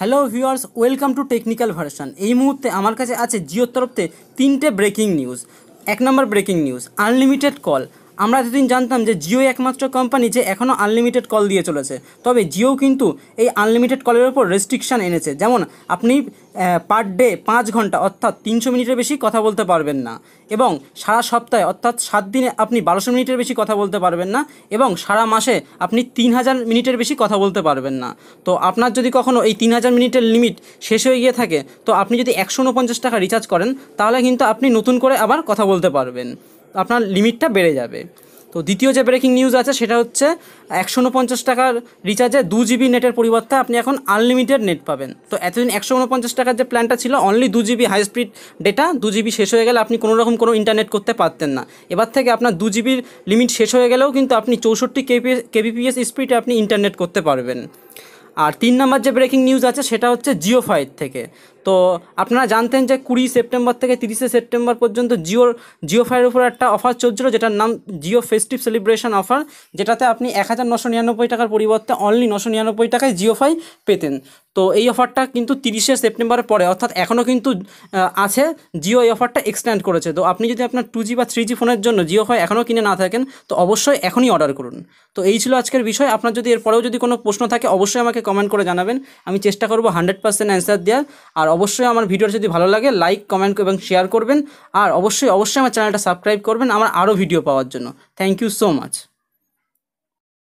Hello viewers welcome to technical version এই মুহূর্তে আমার কাছে আছে জিওর তরফতে তিনটে ব্রেকিং নিউজ এক নম্বর ব্রেকিং নিউজ আনলিমিটেড কল আমরা এতদিন জানতাম যে জিও একমাত্র কোম্পানি যে এখনও আনলিমিটেড কল দিয়ে চলেছে। তবে জিও কিন্তু এই আনলিমিটেড কলের ওপর রেস্ট্রিকশান এনেছে। যেমন আপনি পার ডে পাঁচ ঘণ্টা, অর্থাৎ তিনশো মিনিটের বেশি কথা বলতে পারবেন না। এবং সারা সপ্তাহে, অর্থাৎ সাত দিনে আপনি বারোশো মিনিটের বেশি কথা বলতে পারবেন না এবং সারা মাসে আপনি তিন হাজার মিনিটের বেশি কথা বলতে পারবেন না। তো আপনার যদি কখনও এই তিন হাজার মিনিটের লিমিট শেষ হয়ে গিয়ে থাকে, তো আপনি যদি একশো উনপঞ্চাশ টাকা রিচার্জ করেন, তাহলে কিন্তু আপনি নতুন করে আবার কথা বলতে পারবেন। আপনার লিমিটটা বেড়ে যাবে। তো দ্বিতীয় যে ব্রেকিং নিউজ আছে, সেটা হচ্ছে একশো উনপঞ্চাশ টাকার রিচার্জে দু জিবি নেটের পরিবর্তে আপনি এখন আনলিমিটেড নেট পাবেন। তো এতদিন একশো উনপঞ্চাশ টাকার যে প্ল্যানটা ছিল অনলি দু জিবি হাই স্পিড ডেটা দু জিবি শেষ হয়ে গেলে আপনি কোনো রকম কোনো ইন্টারনেট করতে পারতেন না। এবার থেকে আপনার দু জিবির লিমিট শেষ হয়ে গেলেও কিন্তু আপনি চৌষট্টি কেপি কেবিপিএস স্পিডে আপনি ইন্টারনেট করতে পারবেন। আর তিন নম্বর যে ব্রেকিং নিউজ আছে, সেটা হচ্ছে জিও ফাইভ থেকে। তো আপনারা জানতেন যে কুড়ি সেপ্টেম্বর থেকে তিরিশে সেপ্টেম্বর পর্যন্ত জিওর জিও ফাইয়ের উপর একটা অফার চলছিল, যেটার নাম জিও ফেস্টিভ সেলিব্রেশন অফার, যেটাতে আপনি এক হাজার নশো নিরানব্বই টাকার পরিবর্তে অনলি নশো নিরানব্বই টাকায় জিও ফাই পেতেন। তো এই অফারটা কিন্তু তিরিশে সেপ্টেম্বরের পরে, অর্থাৎ এখনও কিন্তু আছে, জিও এই অফারটা এক্সটেন্ড করেছে। তো আপনি যদি আপনার টু জি বা থ্রি জি ফোনের জন্য জিও ফাই এখনও কিনে না থাকেন, তো অবশ্যই এখনই অর্ডার করুন। তো এই ছিল আজকের বিষয়। আপনার যদি এরপরেও যদি কোনো প্রশ্ন থাকে, অবশ্যই আমাকে কমেন্ট করে জানাবেন। আমি চেষ্টা করব হান্ড্রেড পার্সেন্ট অ্যান্সার দেওয়ার। আর অবশ্যই আমার ভিডিওটা যদি ভালো লাগে লাইক কমেন্ট এবং শেয়ার করবেন। আর অবশ্যই অবশ্যই আমার চ্যানেলটা সাবস্ক্রাইব করবেন আমার আরও ভিডিও পাওয়ার জন্য। Thank you so much